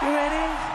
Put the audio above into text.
You ready?